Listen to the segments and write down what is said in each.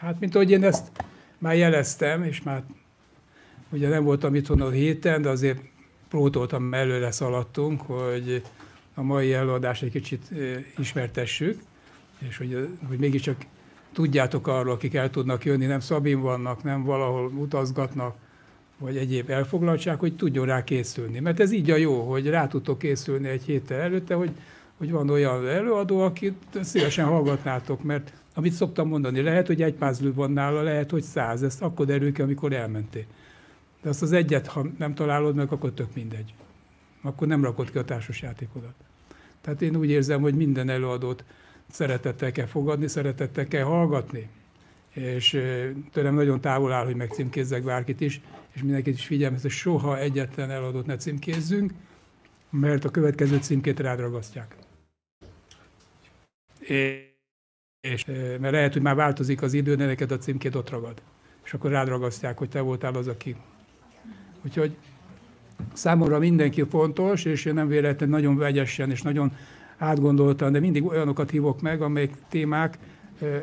Hát, mint ahogy én ezt már jeleztem, és már ugye nem voltam itthon a héten, de azért prótoltam, előre szaladtunk, hogy a mai előadást egy kicsit ismertessük, és hogy, hogy mégiscsak tudjátok arról, akik el tudnak jönni, nem Szabin vannak, nem valahol utazgatnak, vagy egyéb elfoglaltság, hogy tudjon rá készülni. Mert ez így a jó, hogy rá tudtok készülni egy héttel előtte, hogy, hogy van olyan előadó, akit szívesen hallgatnátok, mert amit szoktam mondani, lehet, hogy egy pázlő van nála, lehet, hogy száz, ezt akkor derül ki, amikor elmentél. De azt az egyet, ha nem találod meg, akkor tök mindegy. Akkor nem rakod ki a társasjátékodat. Tehát én úgy érzem, hogy minden előadót szeretettel kell fogadni, szeretettel kell hallgatni. És tőlem nagyon távol áll, hogy megcímkézzek bárkit is, és mindenkit is figyelmeztet, hogy soha egyetlen eladót ne címkézzünk, mert a következő címkét rád ragasztják. És, mert lehet, hogy már változik az idő, de neked a címkét ott ragad. És akkor rád ragasztják, hogy te voltál az, aki. Úgyhogy számomra mindenki fontos, és én nem véletlenül nagyon vegyesen és nagyon átgondoltan, de mindig olyanokat hívok meg, amelyek témák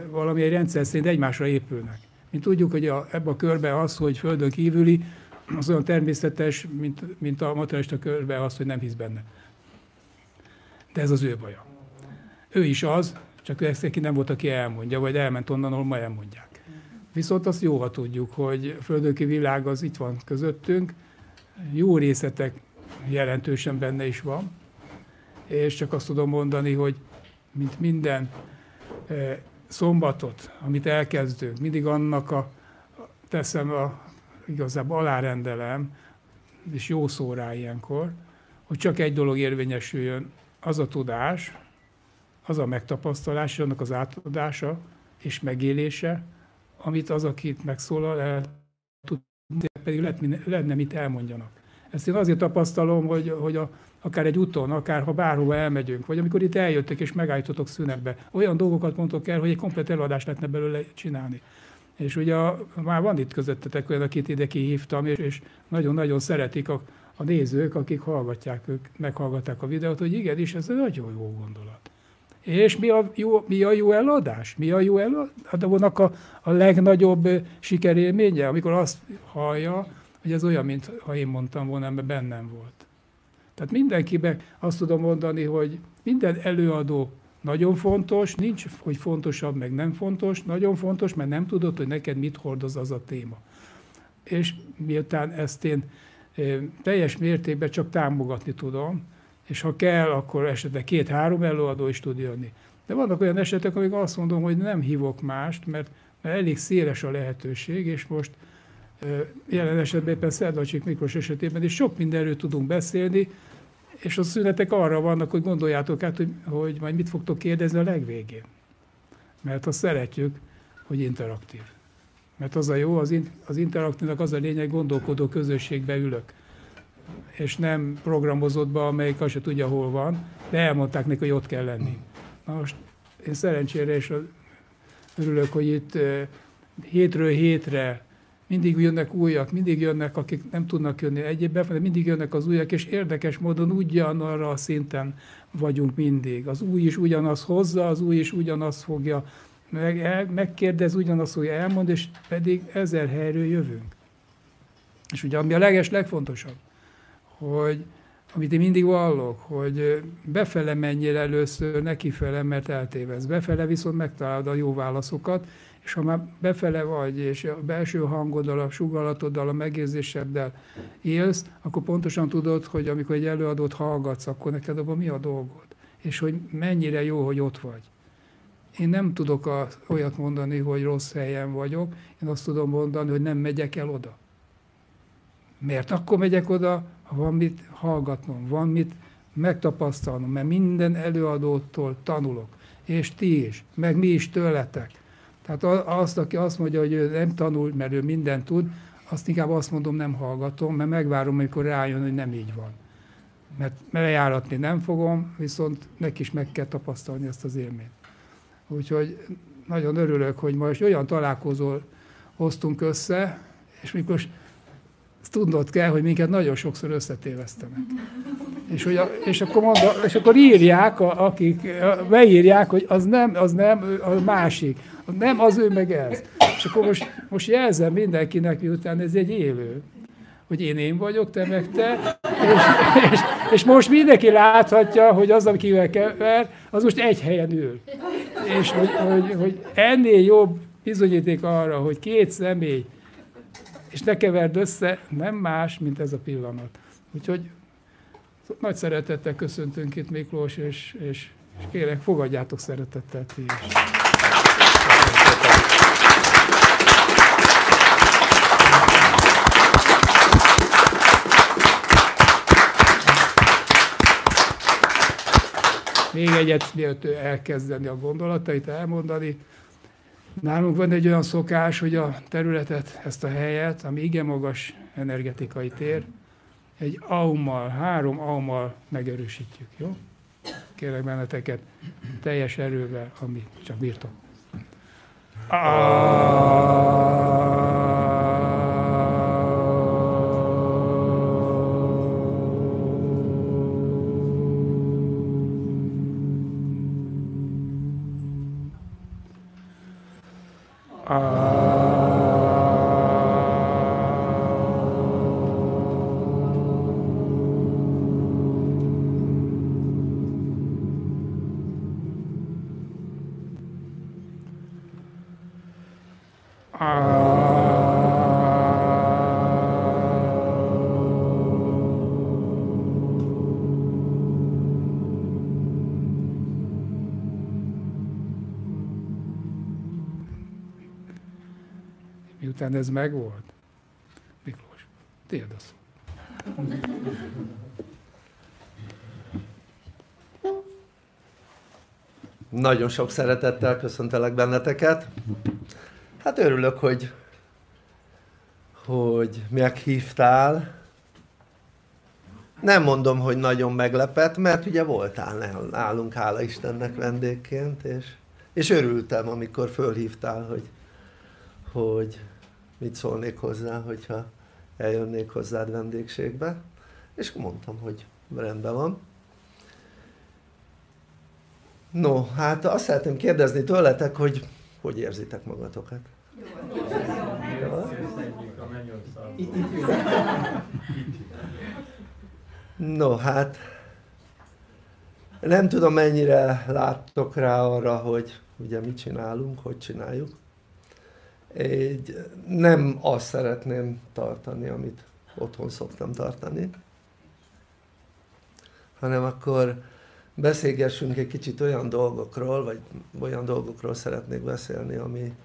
valamilyen rendszer szerint egymásra épülnek. Mint tudjuk, hogy a, ebben a körben az, hogy földön kívüli, az olyan természetes, mint, mint a materialista körben az, hogy nem hisz benne. De ez az ő baja. Ő is az, csak neki nem volt, aki elmondja, vagy elment onnan, ahol ma elmondják. Viszont azt jó, ha tudjuk, hogy a földöki világ az itt van közöttünk, jó részletek jelentősen benne is van, és csak azt tudom mondani, hogy mint minden eh, szombatot, amit elkezdünk, mindig annak a, teszem a, igazából alárendelem, és jó szó rá ilyenkor, hogy csak egy dolog érvényesüljön, az a tudás, az a megtapasztalás, annak az átadása és megélése, amit az, akit megszólal, el tud, pedig lenne mit elmondjanak. Ezt én azért tapasztalom, hogy, hogy a, akár egy úton, akár ha bárhova elmegyünk, vagy amikor itt eljöttek és megállítotok szünetbe, olyan dolgokat mondtok el, hogy egy komplet előadást lehetne belőle csinálni. És ugye a, már van itt közöttetek olyan, akit ide kihívtam, és, és nagyon-nagyon szeretik a, a nézők, akik hallgatják, ők meghallgatták a videót, hogy igenis, ez egy nagyon jó gondolat. És mi a jó, mi a jó eladás? Mi a jó eladónak a, a legnagyobb sikerélménye, amikor azt hallja, hogy ez olyan, mint ha én mondtam volna, mert bennem volt. Tehát mindenkiben azt tudom mondani, hogy minden előadó nagyon fontos, nincs, hogy fontosabb, meg nem fontos, nagyon fontos, mert nem tudod, hogy neked mit hordoz az a téma. És miután ezt én teljes mértékben csak támogatni tudom, és ha kell, akkor esetleg két-három előadó is tud jönni. De vannak olyan esetek, amik azt mondom, hogy nem hívok mást, mert, mert elég széles a lehetőség, és most jelen esetben éppen Szerdlacsik Miklós esetében is sok mindenről tudunk beszélni, és a szünetek arra vannak, hogy gondoljátok át, hogy, hogy majd mit fogtok kérdezni a legvégén. Mert azt szeretjük, hogy interaktív. Mert az a jó, az, in, az interaktívnak az a lényeg, gondolkodó közösségbe ülök. És nem programozottba, amelyik azt se tudja, hol van, de elmondták neki, hogy ott kell lenni. Na most én szerencsére is örülök, hogy itt hétről hétre mindig jönnek újak, mindig jönnek, akik nem tudnak jönni egyébben, de mindig jönnek az újak, és érdekes módon ugyanarra a szinten vagyunk mindig. Az új is ugyanaz hozza, az új is ugyanaz fogja meg, megkérdez, ugyanazt fogja elmond, és pedig ezer helyről jövünk. És ugye ami a leges, legfontosabb, hogy amit én mindig vallok, hogy befele menjél először, nekifele, mert eltévez. Befele viszont megtalálod a jó válaszokat, és ha már befele vagy, és a belső hangoddal, a sugalatoddal, a megérzéseddel élsz, akkor pontosan tudod, hogy amikor egy előadót hallgatsz, akkor neked abban mi a dolgod. És hogy mennyire jó, hogy ott vagy. Én nem tudok a, olyat mondani, hogy rossz helyen vagyok, én azt tudom mondani, hogy nem megyek el oda. Miért akkor megyek oda, van mit hallgatnom, van mit megtapasztalnom, mert minden előadótól tanulok, és ti is, meg mi is tőletek. Tehát azt, aki azt mondja, hogy ő nem tanul, mert ő mindent tud, azt inkább azt mondom, nem hallgatom, mert megvárom, amikor rájön, hogy nem így van. Mert lejáratni nem fogom, viszont neki is meg kell tapasztalni ezt az élményt. Úgyhogy nagyon örülök, hogy most olyan találkozó hoztunk össze, és mikor tudnod kell, hogy minket nagyon sokszor összetévesztenek. És, hogy a, és, akkor mondom, és akkor írják, a, akik beírják, hogy az nem, az nem, a másik. Nem, az ő meg ez. És akkor most, most jelzem mindenkinek, miután ez egy élő, hogy én én vagyok, te meg te, és, és, és most mindenki láthatja, hogy az, akivel kever, az most egy helyen ül. És hogy, hogy, hogy ennél jobb bizonyíték arra, hogy két személy, és ne keverd össze, nem más, mint ez a pillanat. Úgyhogy nagy szeretettel köszöntünk itt Miklós, és, és, és kérek, fogadjátok szeretettel ti is. Még egyet, mielőtt elkezdeni a gondolatait elmondani. Nálunk van egy olyan szokás, hogy a területet, ezt a helyet, ami igen magas energetikai tér, egy aummal, három aummal megerősítjük, jó? Kérlek benneteket teljes erővel, ami csak bírtok. Miután ez megvolt, Miklós, tiéd a szó. Nagyon sok szeretettel köszöntelek benneteket. Hát örülök, hogy, hogy meghívtál. Nem mondom, hogy nagyon meglepett, mert ugye voltál nálunk, hála Istennek vendégként, és, és örültem, amikor fölhívtál, hogy, hogy mit szólnék hozzá, hogyha eljönnék hozzád vendégségbe. És mondtam, hogy rendben van. No, hát azt szeretném kérdezni tőletek, hogy hogy érzitek magatokat? No, hát nem tudom mennyire láttok rá arra, hogy ugye mit csinálunk, hogy csináljuk. Egy, nem azt szeretném tartani, amit otthon szoktam tartani, hanem akkor beszélgessünk egy kicsit olyan dolgokról, vagy olyan dolgokról szeretnék beszélni, ami,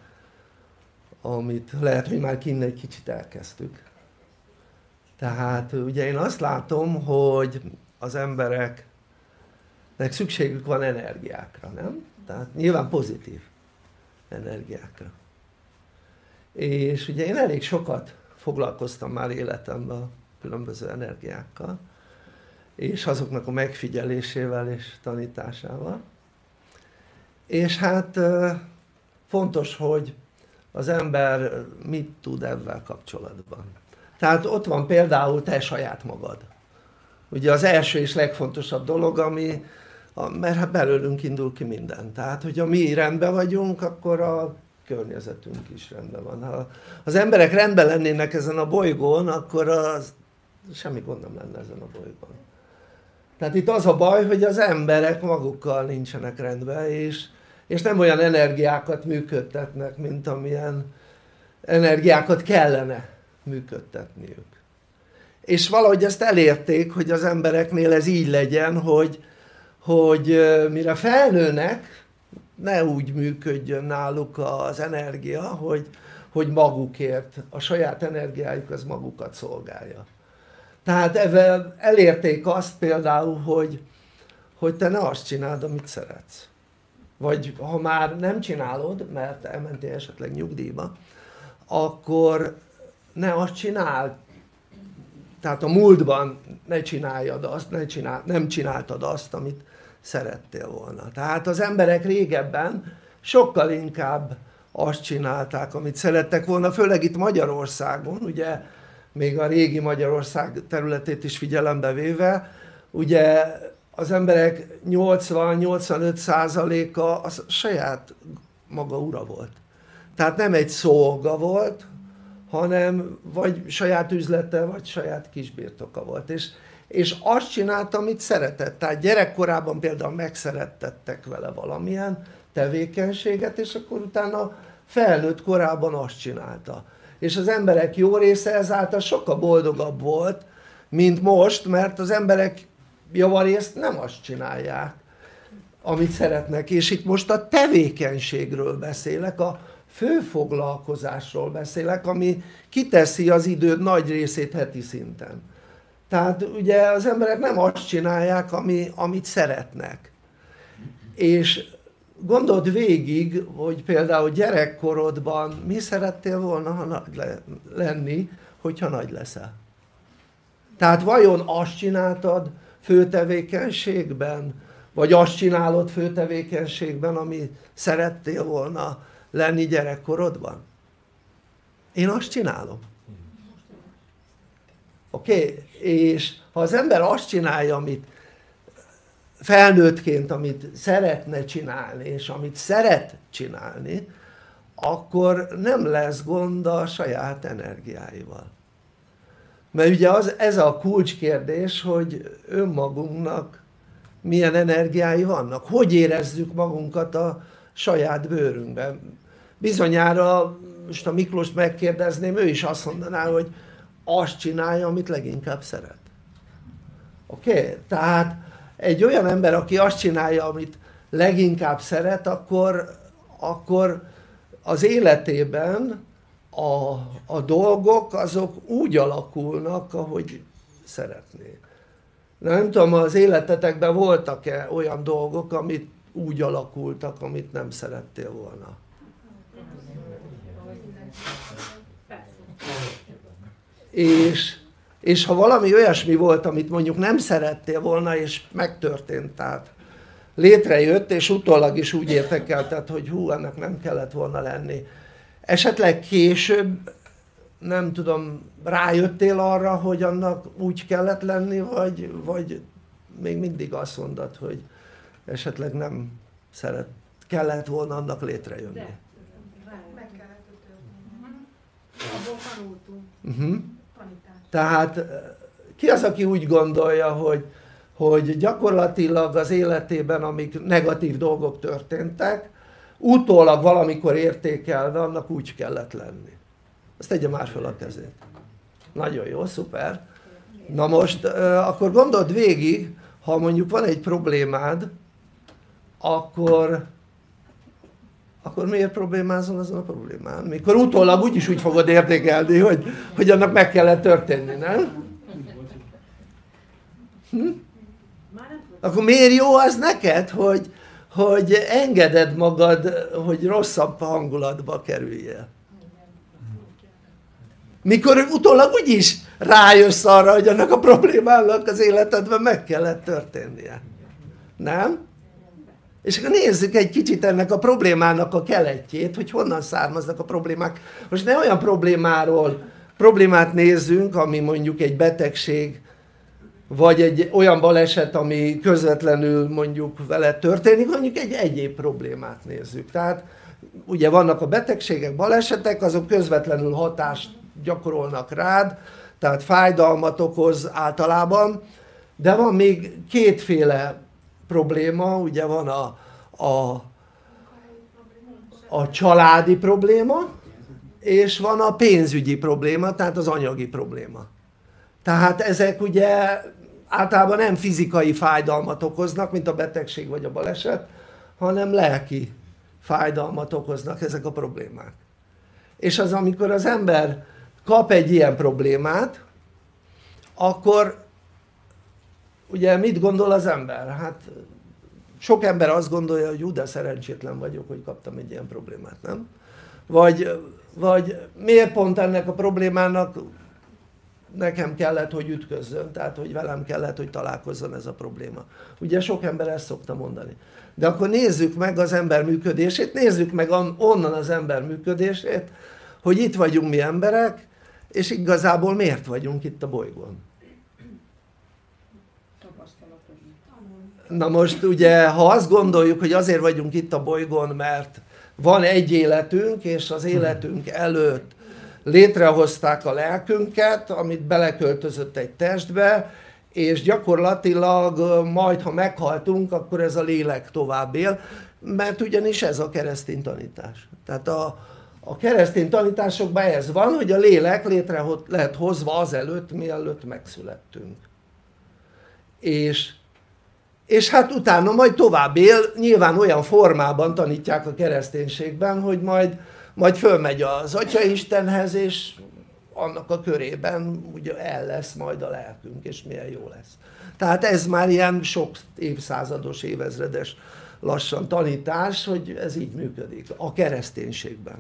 amit lehet, hogy már kinn egy kicsit elkezdtük. Tehát ugye én azt látom, hogy az embereknek szükségük van energiákra, nem? Tehát nyilván pozitív energiákra. És ugye én elég sokat foglalkoztam már életemben különböző energiákkal, és azoknak a megfigyelésével és tanításával. És hát fontos, hogy az ember mit tud ebben kapcsolatban. Tehát ott van például te saját magad. Ugye az első és legfontosabb dolog, ami, mert hát belőlünk indul ki minden. Tehát, hogyha mi rendben vagyunk, akkor a környezetünk is rendben van. Ha az emberek rendben lennének ezen a bolygón, akkor az semmi gond nem lenne ezen a bolygón. Tehát itt az a baj, hogy az emberek magukkal nincsenek rendben, és, és nem olyan energiákat működtetnek, mint amilyen energiákat kellene működtetniük. És valahogy ezt elérték, hogy az embereknél ez így legyen, hogy, hogy mire felnőnek, ne úgy működjön náluk az energia, hogy, hogy magukért, a saját energiájuk az magukat szolgálja. Tehát ezzel elérték azt például hogy, hogy te ne azt csináld amit szeretsz. Vagy ha már nem csinálod mert elmentél esetleg nyugdíjba akkor ne azt csináld. Tehát a múltban ne csináljad azt, ne csinál, nem csináltad azt amit szerettél volna tehát az emberek régebben sokkal inkább azt csinálták amit szerettek volna főleg itt Magyarországon ugye még a régi Magyarország területét is figyelembe véve, ugye az emberek 80-85 százaléka az saját maga ura volt. Tehát nem egy szolga volt, hanem vagy saját üzlete, vagy saját kisbirtoka volt. És, és azt csinálta, amit szeretett. Tehát gyerekkorában például megszerettettek vele valamilyen tevékenységet, és akkor utána felnőtt korában azt csinálta. És az emberek jó része ezáltal sokkal boldogabb volt, mint most, mert az emberek javarészt nem azt csinálják, amit szeretnek. És itt most a tevékenységről beszélek, a főfoglalkozásról beszélek, ami kiteszi az időd nagy részét heti szinten. Tehát ugye az emberek nem azt csinálják, ami, amit szeretnek. És gondold végig, hogy például gyerekkorodban mi szerettél volna ha nagy le, lenni, hogyha nagy leszel. Tehát vajon azt csináltad főtevékenységben, vagy azt csinálod főtevékenységben, ami szerettél volna lenni gyerekkorodban? Én azt csinálom. Oké? Okay? És ha az ember azt csinálja, amit felnőttként, amit szeretne csinálni, és amit szeret csinálni, akkor nem lesz gond a saját energiáival. Mert ugye az, ez a kulcskérdés, hogy önmagunknak milyen energiái vannak, hogy érezzük magunkat a saját bőrünkben. Bizonyára, most a Miklós megkérdezném, ő is azt mondaná, hogy azt csinálja, amit leginkább szeret. Oké? Okay? Tehát egy olyan ember, aki azt csinálja, amit leginkább szeret, akkor, akkor az életében a, a dolgok azok úgy alakulnak, ahogy szeretnék. Nem tudom, az életetekben voltak-e olyan dolgok, amit úgy alakultak, amit nem szerettél volna? És, és ha valami olyasmi volt, amit mondjuk nem szerettél volna, és megtörtént, tehát létrejött, és utólag is úgy értekelted, hogy hú, ennek nem kellett volna lenni. Esetleg később, nem tudom, rájöttél arra, hogy annak úgy kellett lenni, vagy, vagy még mindig azt mondod, hogy esetleg nem szeret, kellett volna annak létrejönni. De, meg kellett. Uh-huh. Tehát eh, ki az, aki úgy gondolja, hogy, hogy gyakorlatilag az életében, amik negatív dolgok történtek, utólag valamikor értékelve, annak úgy kellett lenni. Ezt tegye már fel a kezét. Nagyon jó, szuper. Na most, eh, akkor gondold végig, ha mondjuk van egy problémád, akkor akkor miért problémázol azon a problémán? Mikor utólag úgyis úgy fogod értékelni, hogy, hogy annak meg kellett történni, nem? Hm? Akkor miért jó az neked, hogy, hogy engeded magad, hogy rosszabb hangulatba kerüljél? Mikor utólag úgyis rájössz arra, hogy annak a problémának az életedben meg kellett történnie. Nem? És akkor nézzük egy kicsit ennek a problémának a keletjét, hogy honnan származnak a problémák. Most ne olyan problémáról problémát nézzünk, ami mondjuk egy betegség, vagy egy olyan baleset, ami közvetlenül mondjuk vele történik, mondjuk egy egyéb problémát nézzük. Tehát ugye vannak a betegségek, balesetek, azok közvetlenül hatást gyakorolnak rád, tehát fájdalmat okoz általában, de van még kétféle probléma, ugye van a, a, a családi probléma, és van a pénzügyi probléma, tehát az anyagi probléma. Tehát ezek ugye általában nem fizikai fájdalmat okoznak, mint a betegség vagy a baleset, hanem lelki fájdalmat okoznak ezek a problémák. És az, amikor az ember kap egy ilyen problémát, akkor ugye mit gondol az ember? Hát sok ember azt gondolja, hogy ú, de szerencsétlen vagyok, hogy kaptam egy ilyen problémát, nem? Vagy, vagy miért pont ennek a problémának nekem kellett, hogy ütközzön, tehát hogy velem kellett, hogy találkozzon ez a probléma. Ugye sok ember ezt szokta mondani. De akkor nézzük meg az ember működését, nézzük meg onnan az ember működését, hogy itt vagyunk mi emberek, és igazából miért vagyunk itt a bolygón. Na most ugye, ha azt gondoljuk, hogy azért vagyunk itt a bolygón, mert van egy életünk és az életünk előtt létrehozták a lelkünket amit beleköltözött egy testbe és gyakorlatilag majd ha meghaltunk akkor ez a lélek tovább él mert ugyanis ez a keresztény tanítás. Tehát a, a keresztény tanításokban ez van hogy a lélek létre lehet hozva azelőtt mielőtt megszülettünk. És, és hát utána majd tovább él nyilván olyan formában tanítják a kereszténységben hogy majd, majd fölmegy az Atya Istenhez és annak a körében ugye el lesz majd a lelkünk és milyen jó lesz. Tehát ez már ilyen sok évszázados évezredes lassan tanítás hogy ez így működik a kereszténységben.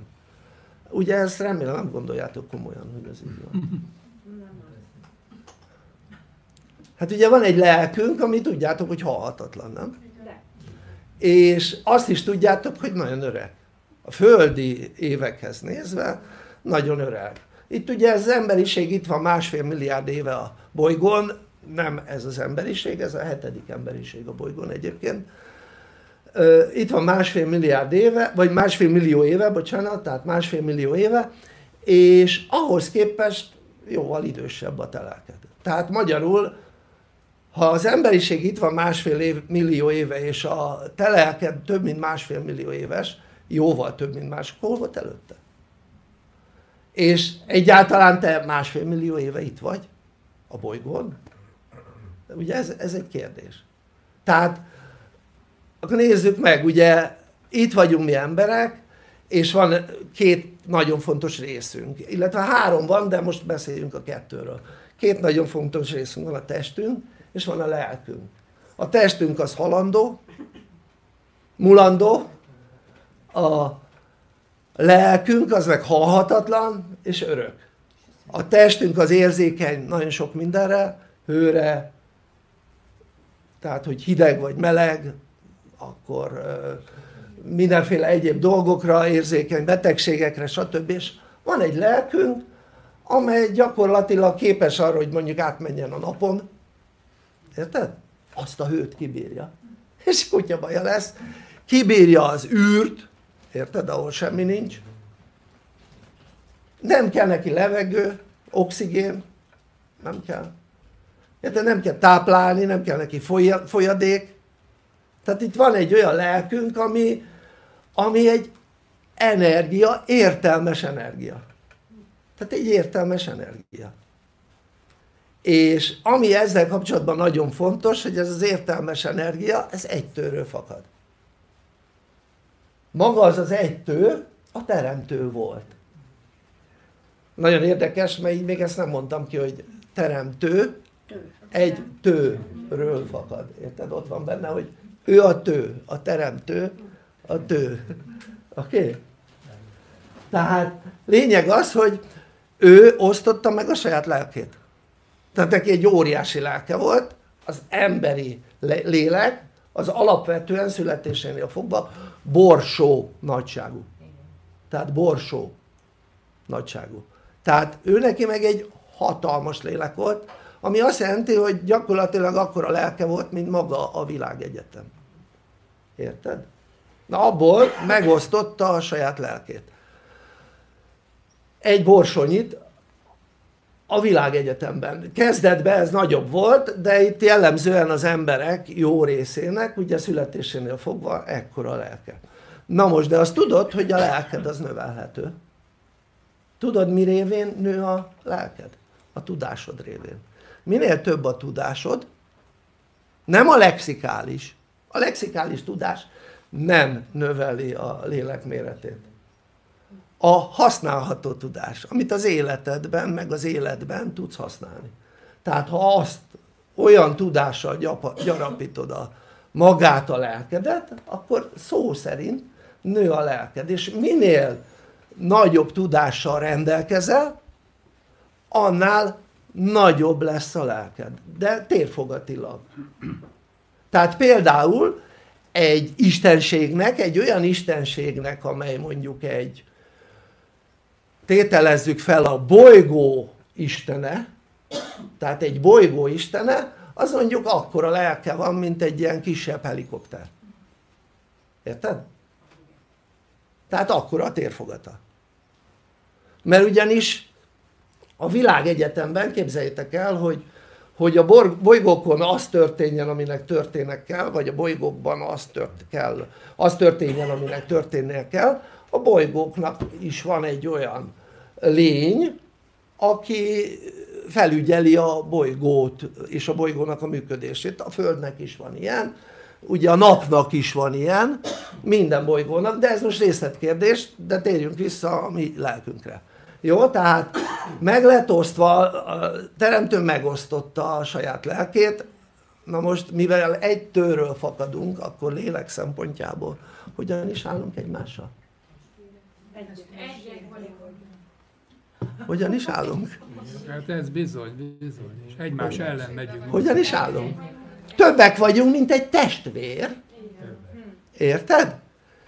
Ugye ezt remélem nem gondoljátok komolyan hogy ez így van hát ugye van egy lelkünk ami tudjátok hogy halhatatlan nem? és azt is tudjátok hogy nagyon öreg. A földi évekhez nézve nagyon öreg. Itt ugye az emberiség itt van másfél milliárd éve a bolygón. Nem ez az emberiség ez a hetedik emberiség a bolygón egyébként. Itt van másfél milliárd éve vagy másfél millió éve bocsánat tehát másfél millió éve és ahhoz képest jóval idősebb a teleked tehát magyarul ha az emberiség itt van másfél év, millió éve és a teleked több mint másfél millió éves jóval több mint más, hol volt előtte? és egyáltalán te másfél millió éve itt vagy a bolygón? ugye ez, ez egy kérdés tehát akkor nézzük meg ugye itt vagyunk mi emberek és van két nagyon fontos részünk illetve három van de most beszéljünk a kettőről két nagyon fontos részünk van a testünk és van a lelkünk a testünk az halandó mulandó a lelkünk az meg halhatatlan és örök a testünk az érzékeny nagyon sok mindenre hőre tehát hogy hideg vagy meleg akkor mindenféle egyéb dolgokra érzékeny betegségekre stb. és van egy lelkünk amely gyakorlatilag képes arra hogy mondjuk átmenjen a napon érted? azt a hőt kibírja. És kutya baja lesz. Kibírja az űrt. Érted? ahol semmi nincs. Nem kell neki levegő, oxigén. Nem kell. Érted? nem kell táplálni, nem kell neki folyadék. Tehát itt van egy olyan lelkünk ami, ami egy energia, értelmes energia. Tehát egy értelmes energia és ami ezzel kapcsolatban nagyon fontos hogy ez az értelmes energia ez egy tőről fakad maga az az egy tő a teremtő volt nagyon érdekes mert így még ezt nem mondtam ki hogy teremtő egy tőről fakad érted? ott van benne hogy ő a tő, a teremtő a tő oké? Okay? tehát lényeg az hogy ő osztotta meg a saját lelkét tehát neki egy óriási lelke volt. Az emberi lélek az alapvetően születésénél fogva borsó nagyságú. Tehát borsó nagyságú. Tehát ő neki meg egy hatalmas lélek volt ami azt jelenti hogy gyakorlatilag akkora lelke volt mint maga a világegyetem. Érted? na abból megosztotta a saját lelkét. Egy borsonyit a világegyetemben. Kezdetben ez nagyobb volt de itt jellemzően az emberek jó részének ugye születésénél fogva ekkora lelke. Na most de azt tudod hogy a lelked az növelhető. Tudod mi révén nő a lelked? a tudásod révén. Minél több a tudásod nem a lexikális. A lexikális tudás nem növeli a lélek méretét a használható tudás amit az életedben meg az életben tudsz használni. Tehát ha azt olyan tudással gyarapítod a magát a lelkedet akkor szó szerint nő a lelked. És minél nagyobb tudással rendelkezel annál nagyobb lesz a lelked. De térfogatilag. Tehát például egy istenségnek, egy olyan istenségnek amely mondjuk egy tételezzük fel a bolygó istene tehát egy bolygó istene az mondjuk akkora lelke van mint egy ilyen kisebb helikopter érted? tehát akkora a térfogata mert ugyanis a világegyetemben képzeljétek el hogy, hogy a bolygókon az történjen aminek történnek kell vagy a bolygókban az, tört kell, az történjen aminek történnie kell a bolygóknak is van egy olyan lény aki felügyeli a bolygót és a bolygónak a működését, a Földnek is van ilyen, ugye a napnak is van ilyen, minden bolygónak, de ez most részletkérdés, de térjünk vissza a mi lelkünkre. Jó, tehát meg lett osztva, a teremtő megosztotta a saját lelkét, na most mivel egy tőről fakadunk, akkor lélek szempontjából hogyan is állunk egymással? Hogyan is állunk? Hát ez bizony, bizony. És egymás ellen megyünk. Hogyan is állunk? Többek vagyunk, mint egy testvér. Érted?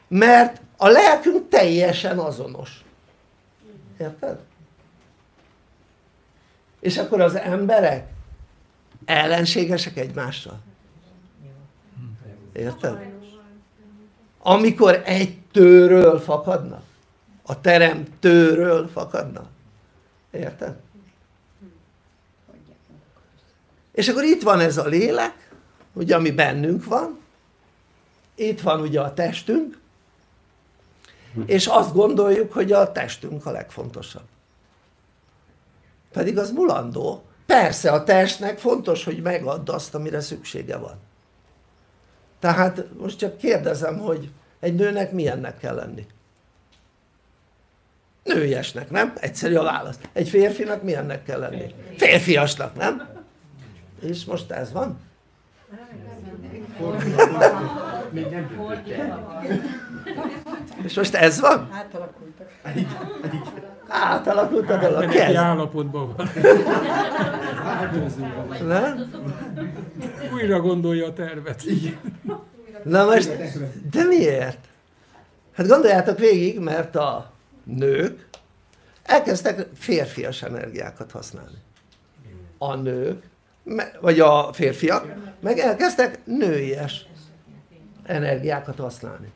Mert a lelkünk teljesen azonos. Érted? És akkor az emberek ellenségesek egymással. Érted? Amikor egy tőről fakadnak, a teremtőről fakadnak. Érted? És akkor itt van ez a lélek, ugye ami bennünk van, itt van ugye a testünk, és azt gondoljuk, hogy a testünk a legfontosabb. Pedig az mulandó. Persze a testnek fontos, hogy megadd azt, amire szüksége van. Tehát most csak kérdezem, hogy egy nőnek milyennek kell lenni? Nőiesnek, nem? Egyszerű a válasz. Egy férfinak milyennek kell lenni? Férfiasnak, nem? És most ez van? Még nem És most ez van? Átalakultak. Átalakult a dolog. Ez? állapotban van. Nem? Újra gondolja a tervet. Na most, de miért? Hát gondoljátok végig, mert a nők elkezdtek férfias energiákat használni. A nők, vagy a férfiak, meg elkezdtek nőies energiákat használni.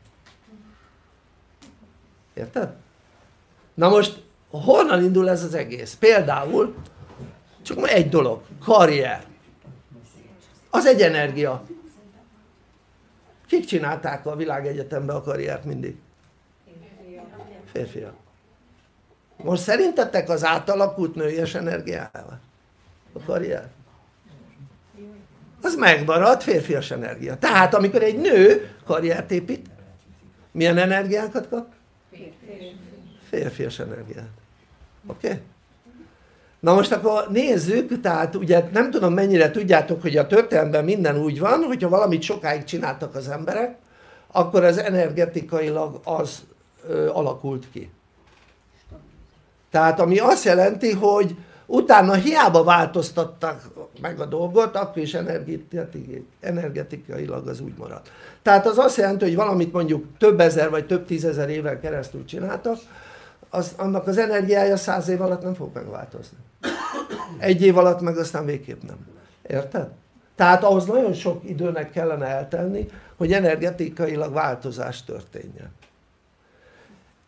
Érted? Na most honnan indul ez az egész? Például csak egy dolog, karrier. Az egy energia. Kik csinálták a világegyetemben a karriert mindig? Férfiak. Most szerintetek az átalakult nőies energiával? A karrier? Az megmarad férfias energia. Tehát amikor egy nő karriert épít, milyen energiákat kap? Férfias energiát. Oké? Okay? Na most akkor nézzük, tehát ugye nem tudom mennyire tudjátok, hogy a történelemben minden úgy van, hogyha valamit sokáig csináltak az emberek, akkor az energetikailag az alakult ki. Tehát ami azt jelenti, hogy utána hiába változtattak meg a dolgot, akkor is energetikailag az úgy maradt. Tehát az azt jelenti, hogy valamit mondjuk több ezer vagy több tízezer évvel keresztül csináltak, az, annak az energiája száz év alatt nem fog megváltozni. Egy év alatt meg aztán végképp nem. Érted? Tehát ahhoz nagyon sok időnek kellene eltenni, hogy energetikailag változás történjen.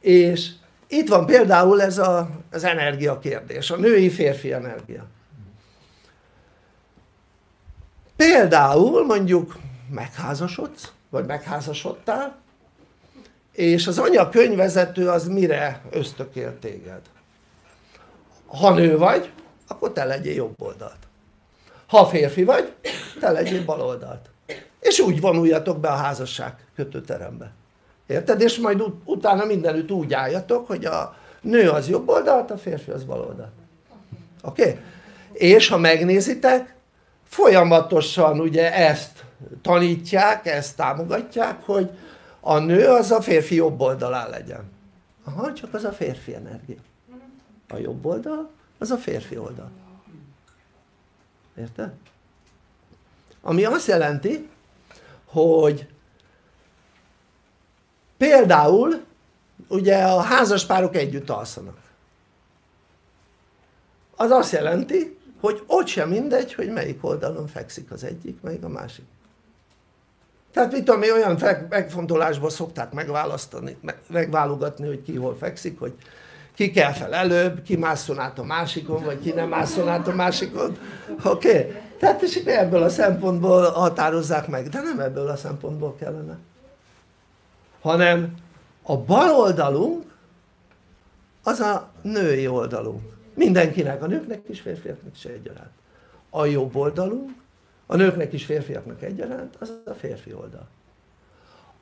És itt van például ez a, az energia kérdés, a női-férfi energia. Például mondjuk megházasodsz, vagy megházasodtál, és az anyakönyvvezető az mire ösztökél téged? Ha nő vagy, akkor te legyél jobb oldalt. Ha férfi vagy, te legyél bal oldalt. És úgy vonuljatok be a házasság kötőterembe. Érted? És majd ut utána mindenütt úgy álljatok, hogy a nő az jobb oldalt, a férfi az bal oldalt. Oké? Okay? És ha megnézitek, folyamatosan ugye ezt tanítják, ezt támogatják, hogy a nő az a férfi jobb oldalán legyen. Aha, csak az a férfi energia. A jobb oldal, az a férfi oldal. Érted? Ami azt jelenti, hogy Például, ugye a házaspárok együtt alszanak. Az azt jelenti, hogy ott sem mindegy, hogy melyik oldalon fekszik az egyik, melyik a másik. Tehát mit tudom olyan megfontolásban szokták megválasztani, megválogatni, hogy ki hol fekszik, hogy ki kell fel előbb, ki másszon át a másikon, vagy ki nem másszon át a másikon. Oké? Okay? Tehát és ebből a szempontból határozzák meg, de nem ebből a szempontból kellene. Hanem a bal oldalunk az a női oldalunk. Mindenkinek, a nőknek is, férfiaknak is egyaránt. A jobb oldalunk, a nőknek is, férfiaknak egyaránt, az a férfi oldal.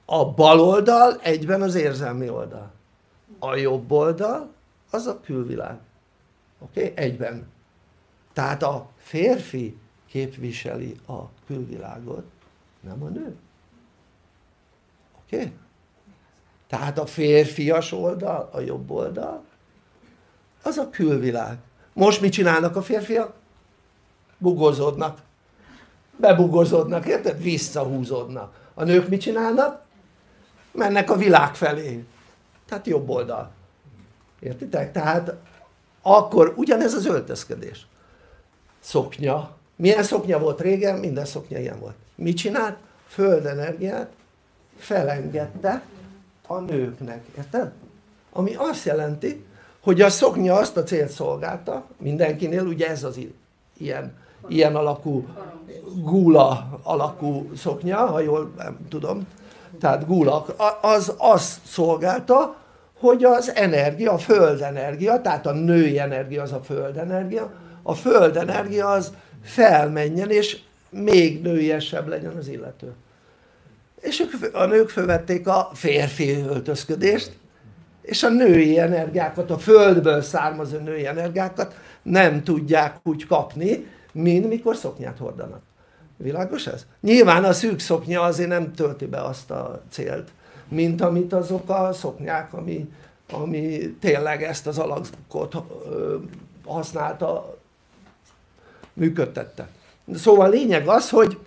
A bal oldal egyben az érzelmi oldal. A jobb oldal az a külvilág. Oké? Okay? Egyben. Tehát a férfi képviseli a külvilágot, nem a nő. Oké? Okay? Tehát a férfias oldal, a jobb oldal, az a külvilág. Most mit csinálnak a férfiak? Bugozódnak. Bebugozódnak, érted? Visszahúzódnak. A nők mit csinálnak? Mennek a világ felé. Tehát jobb oldal. Értitek? Tehát akkor ugyanez az öltözködés. Szoknya. Milyen szoknya volt régen? Minden szoknya ilyen volt. Mit csinált? Földenergiát felengedte a nőknek. Érted? Ami azt jelenti, hogy a szoknya azt a célt szolgálta, mindenkinél ugye ez az ilyen, ilyen alakú gula alakú szoknya, ha jól nem tudom, tehát gula, az azt szolgálta, hogy az energia, a földenergia, tehát a női energia az a földenergia, a földenergia az felmenjen és még nőiesebb legyen az illető. És ők, a nők fölvették a férfi öltözködést, és a női energiákat, a földből származó női energiákat nem tudják úgy kapni, mint mikor szoknyát hordanak. Világos ez? Nyilván a szűk szoknya azért nem tölti be azt a célt, mint amit azok a szoknyák, ami, ami tényleg ezt az alakot használta, működtette. Szóval a lényeg az, hogy,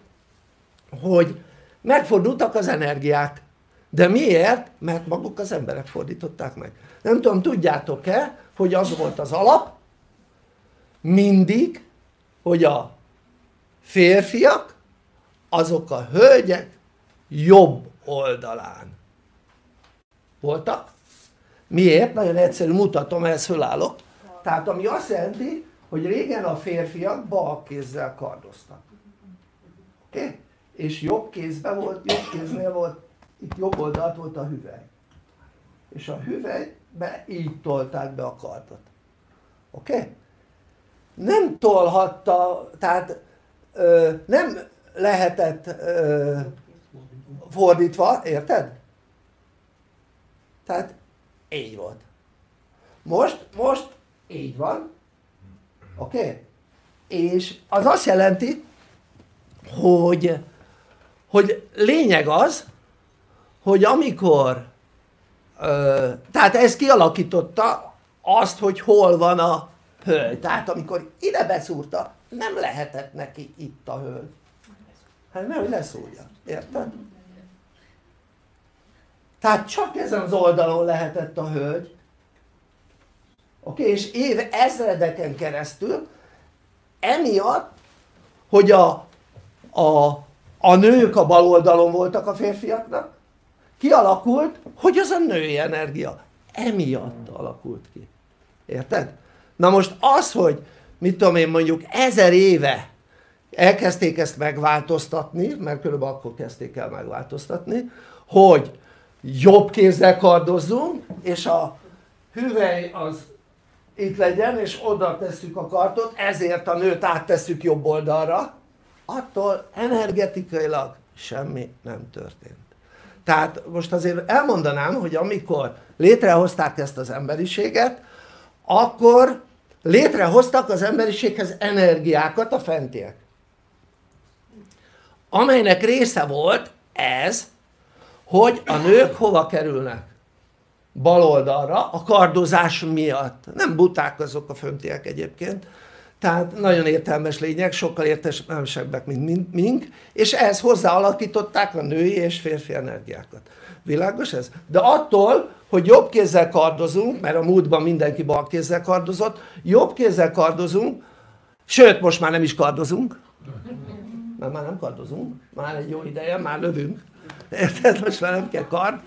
hogy megfordultak az energiák. De miért? Mert maguk az emberek fordították meg. Nem tudom, tudjátok-e, hogy az volt az alap, mindig, hogy a férfiak, azok a hölgyek jobb oldalán voltak. Miért? Nagyon egyszerű, mutatom, ehhez fölállok. Tehát ami azt jelenti, hogy régen a férfiak bal kézzel kardoztak. Oké? Okay? És jobb kézben volt, jobb kéznél volt, itt jobb oldalt volt a hüvely. És a hüvelybe így tolták be a kardot. Oké? Okay? Nem tolhatta, tehát ö, nem lehetett ö, fordítva, érted? Tehát így volt. Most, most így van, oké? Okay? És az azt jelenti, hogy, hogy lényeg az, hogy amikor, ö, tehát ez kialakította azt, hogy hol van a hölgy. Tehát amikor ide beszúrta, nem lehetett neki itt a hölgy. Hát nem, hogy leszúrja. Érted? Tehát csak ezen az oldalon lehetett a hölgy. Oké, és év ezredeken keresztül emiatt, hogy a, a, a nők a bal oldalon voltak a férfiaknak, kialakult, hogy az a női energia. Emiatt alakult ki. Érted? Na most az, hogy mit tudom én mondjuk ezer éve elkezdték ezt megváltoztatni, mert körülbelül akkor kezdték el megváltoztatni, hogy jobb kézzel kardozzunk, és a hüvely az itt legyen, és oda tesszük a kartot, ezért a nőt áttesszük jobb oldalra, attól energetikailag semmi nem történt. Tehát most azért elmondanám, hogy amikor létrehozták ezt az emberiséget, akkor létrehoztak az emberiséghez energiákat a fentiek. Amelynek része volt ez, hogy a nők hova kerülnek? Bal oldalra a kardozás miatt. Nem buták azok a föntiek egyébként, tehát nagyon értelmes lények, sokkal értelmesebbek, mint mink, és ehhez hozzáalakították a női és férfi energiákat. Világos ez? De attól, hogy jobb kézzel kardozunk, mert a múltban mindenki bal kézzel kardozott, jobb kézzel kardozunk, sőt most már nem is kardozunk, mert már nem kardozunk, már egy jó ideje, már lövünk, érted? most már nem kell kard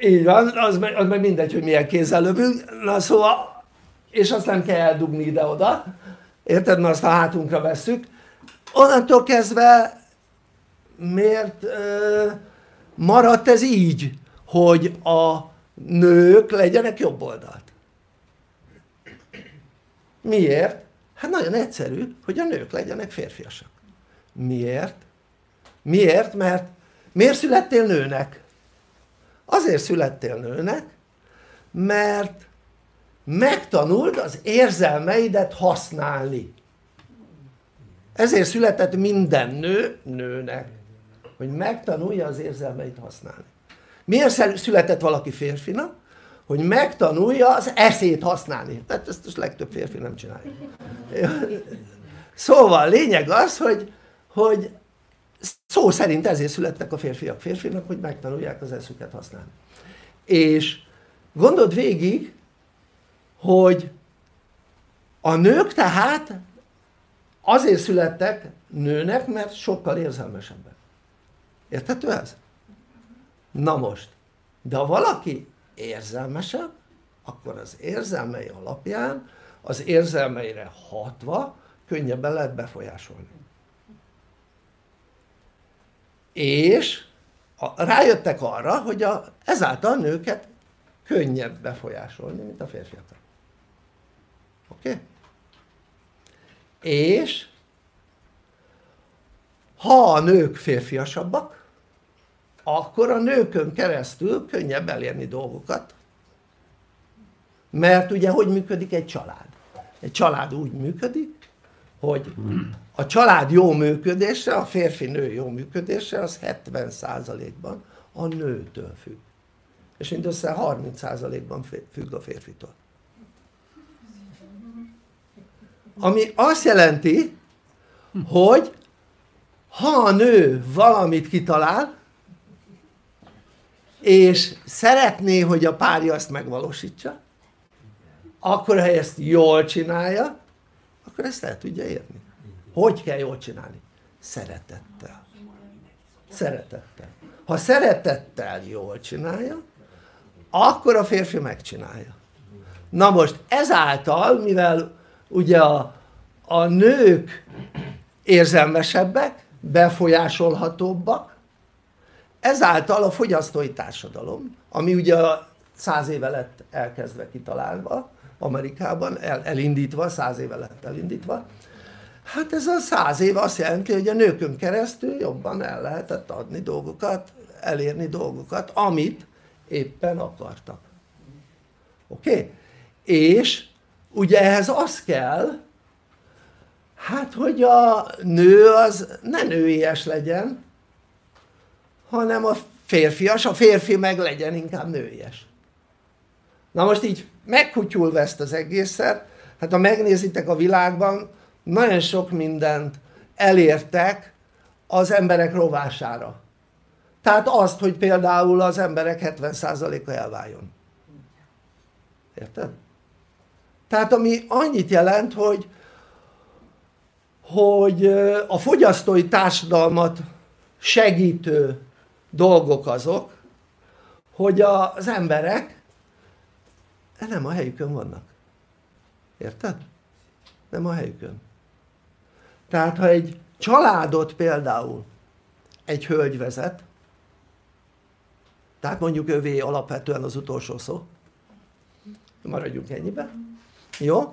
így van, az meg, az meg mindegy, hogy milyen kézzel lövünk, na szóval, és azt nem kell eldugni ide-oda, érted? Mert azt a hátunkra vesszük, onnantól kezdve miért ö, maradt ez így, hogy a nők legyenek jobb oldalt? Miért? Hát nagyon egyszerű, hogy a nők legyenek férfiasak. Miért? Miért? Mert miért születtél nőnek? Azért születtél nőnek, mert megtanuld az érzelmeidet használni. Ezért született minden nő nőnek, hogy megtanulja az érzelmeit használni. Miért született valaki férfinak? Hogy megtanulja az eszét használni. Tehát ezt a legtöbb férfi nem csinálja. Szóval lényeg az, hogy, hogy szó szerint ezért születtek a férfiak férfinak, hogy megtanulják az eszüket használni. És gondold végig, hogy a nők tehát azért születtek nőnek, mert sokkal érzelmesebbek. Érthető ez? Na most, de ha valaki érzelmesebb, akkor az érzelmei alapján, az érzelmeire hatva könnyebben lehet befolyásolni. És rájöttek arra, hogy a, ezáltal nőket könnyebb befolyásolni, mint a férfiakat. Oké? Okay? És ha a nők férfiasabbak, akkor a nőkön keresztül könnyebb elérni dolgokat. Mert ugye hogy működik egy család? Egy család úgy működik, hogy a család jó működése, a férfi-nő jó működése az 70%-ban a nőtől függ. És mindössze 30%-ban függ a férfitől. Ami azt jelenti, hogy ha a nő valamit kitalál, és szeretné, hogy a párja azt megvalósítsa, akkor ha ezt jól csinálja, akkor ezt el tudja érni. Hogy kell jól csinálni? Szeretettel. Szeretettel. Ha szeretettel jól csinálja, akkor a férfi megcsinálja. Na most ezáltal, mivel ugye a, a nők érzelmesebbek, befolyásolhatóbbak, ezáltal a fogyasztói társadalom, ami ugye száz éve lett elkezdve kitalálva, Amerikában el, elindítva, száz éve lett elindítva, hát ez a száz év azt jelenti, hogy a nőkön keresztül jobban el lehetett adni dolgokat, elérni dolgokat, amit éppen akartak. Oké? Okay? És ugye ehhez az kell, hát hogy a nő az ne nőies legyen, hanem a férfias, a férfi meg legyen inkább nőies. Na most így megkutyulva ezt az egészet, hát ha megnézitek a világban, nagyon sok mindent elértek az emberek rovására. Tehát azt, hogy például az emberek 70%-a elváljon. Érted? Tehát ami annyit jelent, hogy, hogy a fogyasztói társadalmat segítő dolgok azok, hogy az emberek nem a helyükön vannak. Érted? Nem a helyükön. Tehát ha egy családot például egy hölgy vezet, tehát mondjuk övé alapvetően az utolsó szó, maradjunk ennyiben, jó?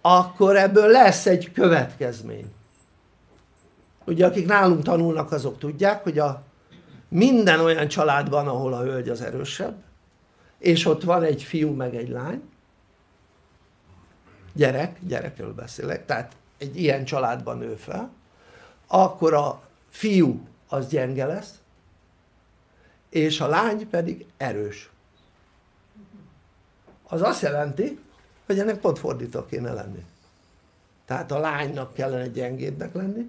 Akkor ebből lesz egy következmény. Ugye akik nálunk tanulnak azok tudják, hogy a minden olyan családban, ahol a hölgy az erősebb, és ott van egy fiú meg egy lány, gyerek, gyerekről beszélek, tehát egy ilyen családban nő fel, akkor a fiú az gyenge lesz, és a lány pedig erős. Az azt jelenti, hogy ennek pont fordítva kéne lenni. Tehát a lánynak kellene gyengébbnek lenni,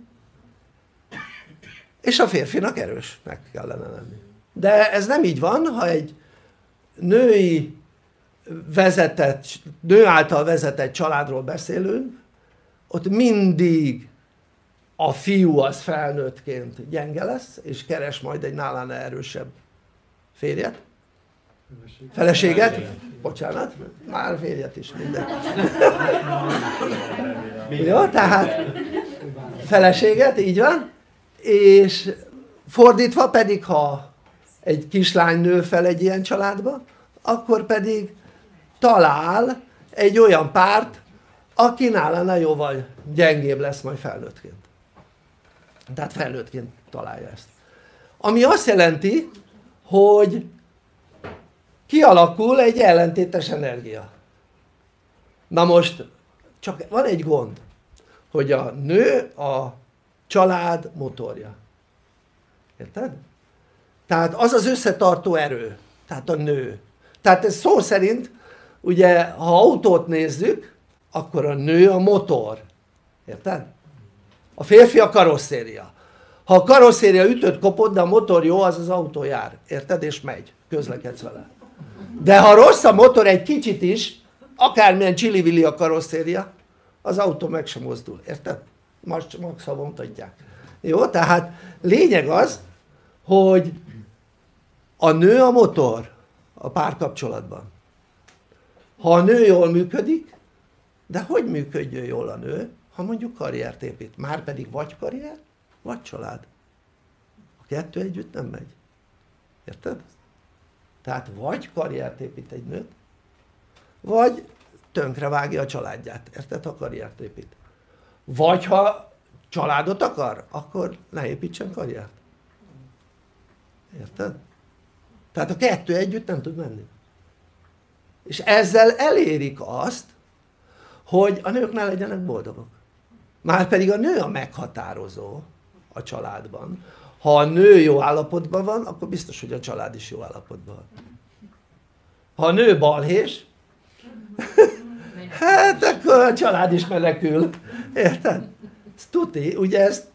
és a férfinak erősnek kellene lenni. De ez nem így van, ha egy női vezetett, nő által vezetett családról beszélünk, ott mindig a fiú az felnőttként gyenge lesz és keres majd egy nálán erősebb férjet feleséget? bocsánat, már férjet is minden. Jó tehát feleséget így van. És fordítva pedig ha egy kislány nő fel egy ilyen családba akkor pedig talál egy olyan párt aki nálana jóval gyengébb lesz majd felnőttként. Tehát felnőttként találja ezt. Ami azt jelenti hogy kialakul egy ellentétes energia. Na most csak van egy gond hogy a nő a család motorja. Érted? tehát az az összetartó erő tehát a nő. Tehát ez szó szerint ugye ha autót nézzük akkor a nő a motor. Érted? a férfi a karosszéria. Ha a karosszéria ütött kopott de a motor jó az az autó jár. Érted? és megy. Közlekedsz vele de ha rossz a motor egy kicsit is akármilyen csili a karosszéria az autó meg sem mozdul, érted? max ha vontatják jó? tehát lényeg az hogy a nő a motor a párkapcsolatban ha a nő jól működik de hogy működjön jól a nő ha mondjuk karriert épít, már pedig vagy karrier vagy család a kettő együtt nem megy érted? Tehát vagy karriert épít egy nőt vagy tönkrevágja a családját, érted? ha karriert épít vagy ha családot akar akkor ne építsen karriert érted? tehát a kettő együtt nem tud menni és ezzel elérik azt hogy a nők ne legyenek boldogok pedig a nő a meghatározó a családban ha a nő jó állapotban van akkor biztos hogy a család is jó állapotban van. Ha a nő balhés hát akkor a család is menekül. Érted? ez tuti, ugye ezt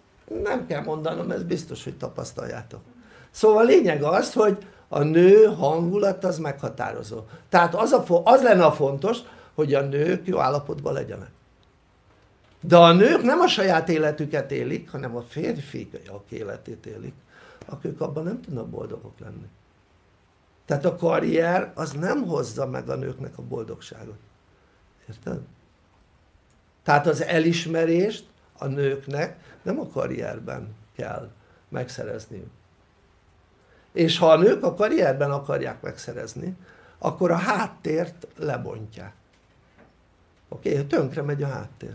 nem kell mondanom, ez biztos hogy tapasztaljátok. Szóval a lényeg az hogy a nő hangulat az meghatározó. Tehát az, a, az lenne a fontos hogy a nők jó állapotban legyenek de a nők nem a saját életüket élik hanem a férfiak életét élik ők abban nem tudnak boldogok lenni tehát a karrier az nem hozza meg a nőknek a boldogságot érted? tehát az elismerést a nőknek nem a karrierben kell megszerezniük és ha a nők a karrierben akarják megszerezni akkor a háttért lebontják oké? Okay? tönkre megy a háttér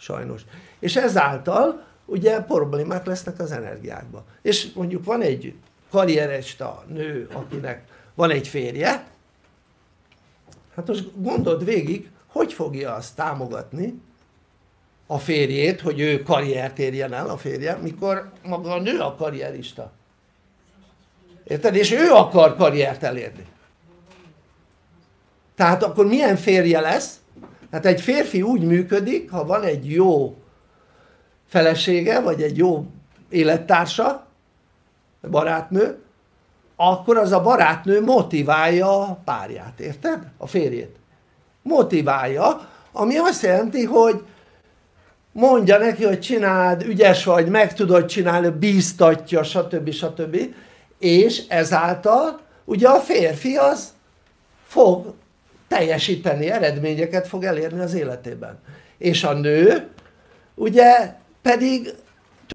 sajnos. És ezáltal ugye problémák lesznek az energiákban és mondjuk van egy karrierista nő akinek van egy férje. Hát most gondold végig hogy fogja azt támogatni a férjét hogy ő karriert érjen el a férje mikor maga a nő a karrierista. Érted? és ő akar karriert elérni. Tehát akkor milyen férje lesz? Hát egy férfi úgy működik ha van egy jó felesége vagy egy jó élettársa barátnő akkor az a barátnő motiválja a párját, érted? a férjét motiválja ami azt jelenti hogy mondja neki hogy csináld, ügyes vagy, meg tudod csinálni, bíztatja stb. stb. és ezáltal ugye a férfi az fog teljesíteni, eredményeket fog elérni az életében. És a nő ugye pedig